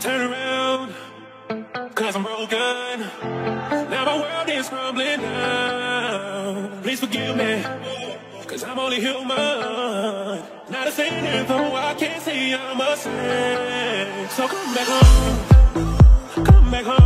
Turn around, cause I'm broken. Now my world is crumbling down. Please forgive me. Cause I'm only human. Not a saint, though I can't say I'm a saint. So come back home. Come back home.